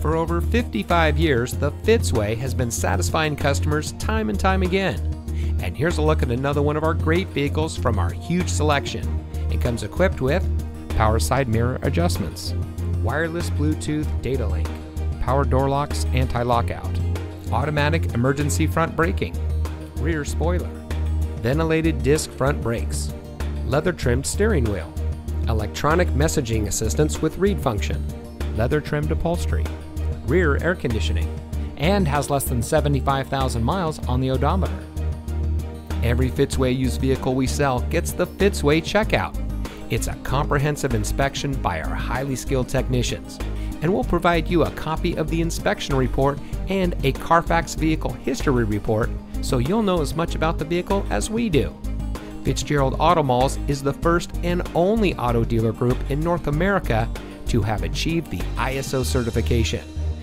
For over 55 years, the Fitzway has been satisfying customers time and time again. And here's a look at another one of our great vehicles from our huge selection. It comes equipped with power side mirror adjustments, wireless Bluetooth data link, power door locks anti-lockout, automatic emergency front braking, rear spoiler, ventilated disc front brakes, leather trimmed steering wheel, electronic messaging assistance with read function, leather trimmed upholstery, rear air conditioning, and has less than 75,000 miles on the odometer. Every Fitzway used vehicle we sell gets the Fitzway checkout. It's a comprehensive inspection by our highly skilled technicians, and we'll provide you a copy of the inspection report and a Carfax vehicle history report so you'll know as much about the vehicle as we do. Fitzgerald Auto Malls is the first and only auto dealer group in North America to have achieved the ISO certification.